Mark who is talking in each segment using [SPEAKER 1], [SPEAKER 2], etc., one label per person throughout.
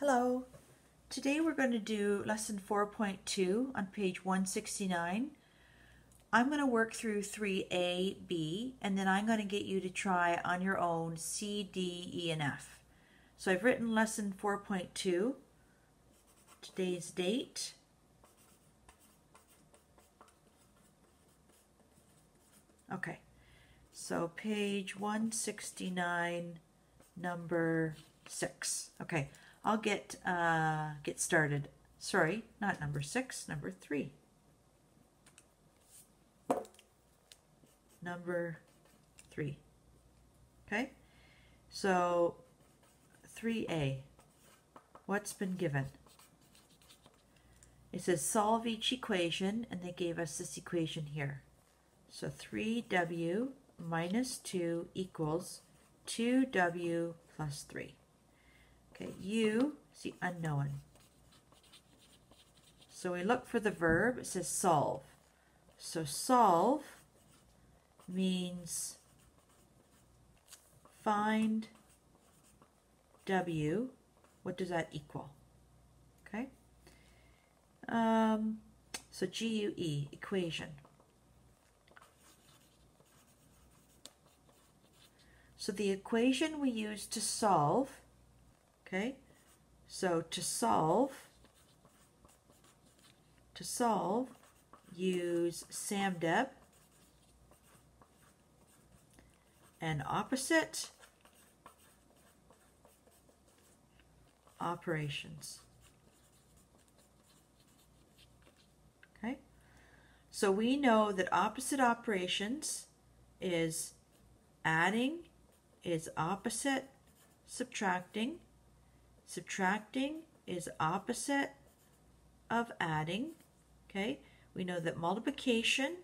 [SPEAKER 1] Hello. Today we're going to do lesson 4.2 on page 169. I'm going to work through 3A, B, and then I'm going to get you to try on your own C, D, E, and F. So I've written lesson 4.2, today's date, Okay, so page 169, number 6. Okay, I'll get uh, get started. Sorry, not number six, number three. Number three. Okay, so 3a. What's been given? It says solve each equation, and they gave us this equation here. So 3w minus 2 equals 2w plus 3. Okay, u is the unknown. So we look for the verb. It says solve. So solve means find w. What does that equal? Okay. Um, so GUE, equation. So the equation we use to solve Okay, so to solve, to solve, use SAMDEB. And opposite operations. Okay, so we know that opposite operations is adding is opposite subtracting Subtracting is opposite of adding. Okay, we know that multiplication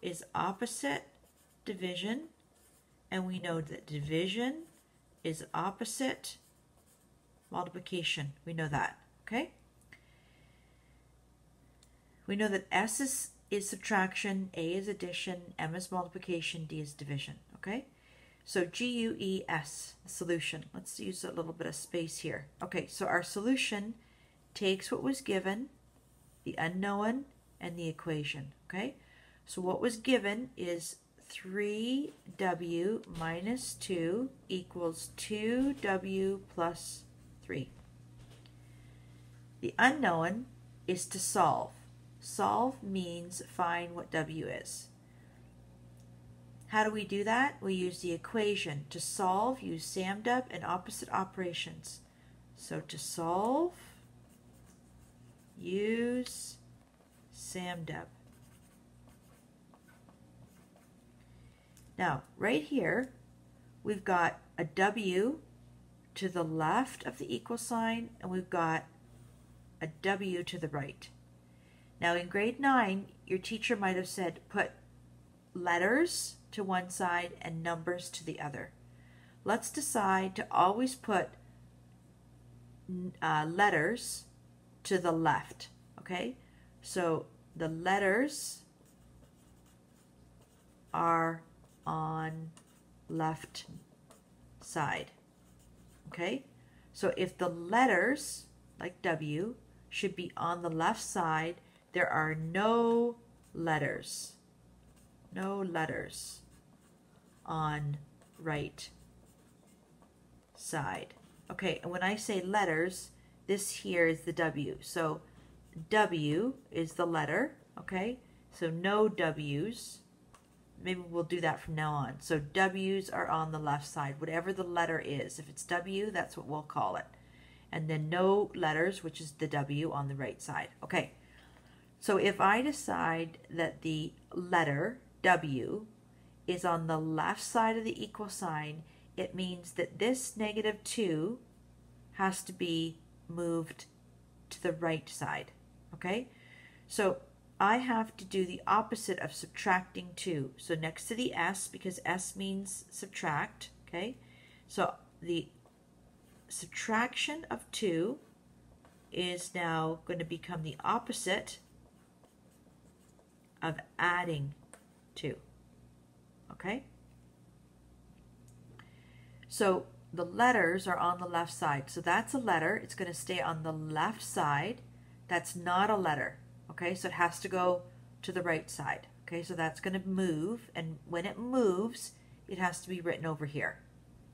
[SPEAKER 1] is opposite division, and we know that division is opposite multiplication. We know that, okay? We know that S is, is subtraction, A is addition, M is multiplication, D is division, okay? So G-U-E-S, solution. Let's use a little bit of space here. Okay, so our solution takes what was given, the unknown, and the equation. Okay, so what was given is 3w minus 2 equals 2w plus 3. The unknown is to solve. Solve means find what w is. How do we do that? We use the equation. To solve, use SAMDEB and opposite operations. So to solve, use SAMDEB. Now, right here, we've got a W to the left of the equal sign, and we've got a W to the right. Now, in grade 9, your teacher might have said put letters to one side and numbers to the other. Let's decide to always put uh, letters to the left, okay? So the letters are on left side, okay? So if the letters, like W, should be on the left side, there are no letters no letters on right side. Okay, and when I say letters, this here is the W. So W is the letter, okay? So no W's. Maybe we'll do that from now on. So W's are on the left side, whatever the letter is. If it's W, that's what we'll call it. And then no letters, which is the W on the right side. Okay, so if I decide that the letter W is on the left side of the equal sign, it means that this negative 2 has to be moved to the right side. Okay? So I have to do the opposite of subtracting 2. So next to the S, because S means subtract, okay? So the subtraction of 2 is now going to become the opposite of adding 2. Okay? So the letters are on the left side. So that's a letter. It's going to stay on the left side. That's not a letter. Okay, so it has to go to the right side. Okay, so that's going to move. And when it moves, it has to be written over here.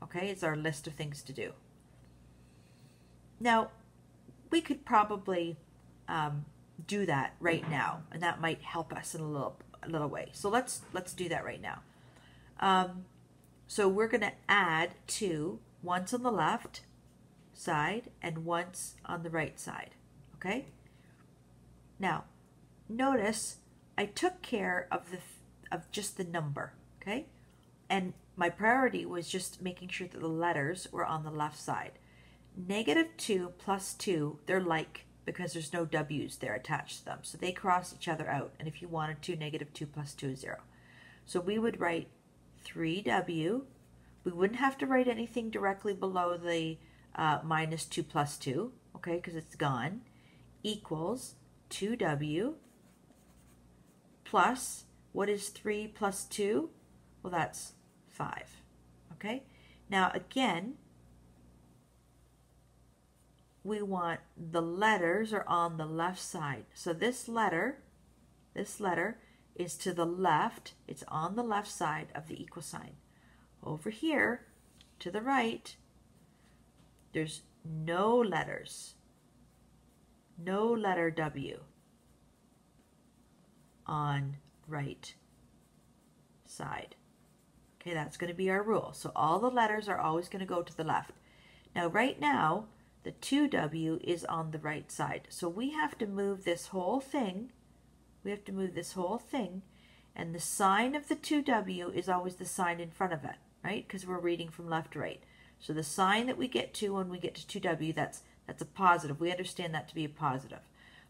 [SPEAKER 1] Okay, it's our list of things to do. Now, we could probably um, do that right now, and that might help us in a little a little way. So let's let's do that right now. Um, so we're going to add two once on the left side and once on the right side. Okay. Now, notice I took care of the of just the number. Okay, and my priority was just making sure that the letters were on the left side. Negative 2 plus 2, they're like because there's no W's there attached to them. So they cross each other out. And if you wanted to, negative 2 plus 2 is 0. So we would write 3W. We wouldn't have to write anything directly below the uh, minus 2 plus 2, okay, because it's gone, equals 2W plus, what is 3 plus 2? Well, that's 5, okay? Now, again, we want the letters are on the left side. So this letter, this letter is to the left. It's on the left side of the equal sign. Over here, to the right, there's no letters. No letter W on right side. Okay, that's going to be our rule. So all the letters are always going to go to the left. Now, right now, the 2W is on the right side. So we have to move this whole thing. We have to move this whole thing. And the sign of the 2W is always the sign in front of it, right? Because we're reading from left to right. So the sign that we get to when we get to 2W, that's, that's a positive. We understand that to be a positive.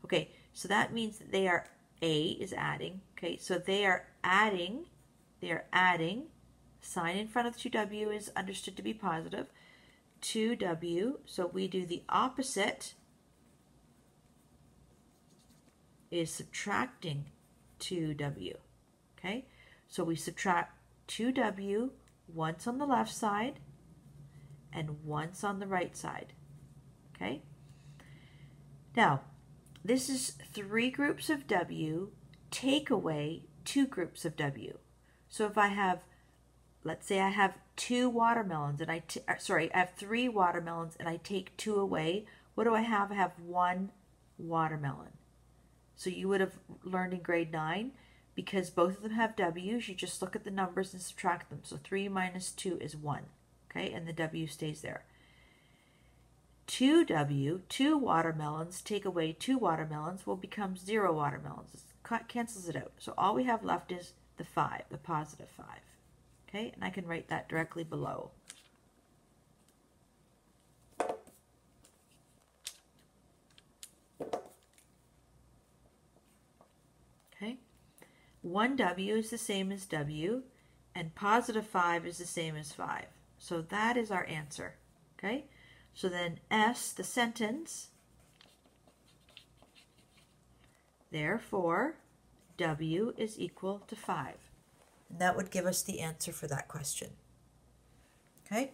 [SPEAKER 1] Okay, so that means that they are, A is adding. Okay, so they are adding, they are adding. Sign in front of 2W is understood to be positive. 2w, so we do the opposite is subtracting 2w, okay? So we subtract 2w once on the left side and once on the right side, okay? Now, this is three groups of w, take away two groups of w. So if I have let's say I have two watermelons and I uh, sorry, I have three watermelons and I take two away. What do I have? I have one watermelon. So you would have learned in grade 9 because both of them have W's, you just look at the numbers and subtract them. So 3 minus 2 is 1. Okay, and the W stays there. 2W, two watermelons, take away two watermelons, will become zero watermelons. It cancels it out. So all we have left is the 5, the positive 5. Okay, and I can write that directly below. Okay, 1W is the same as W, and positive 5 is the same as 5. So that is our answer. Okay, so then S, the sentence, therefore, W is equal to 5. And that would give us the answer for that question. Okay?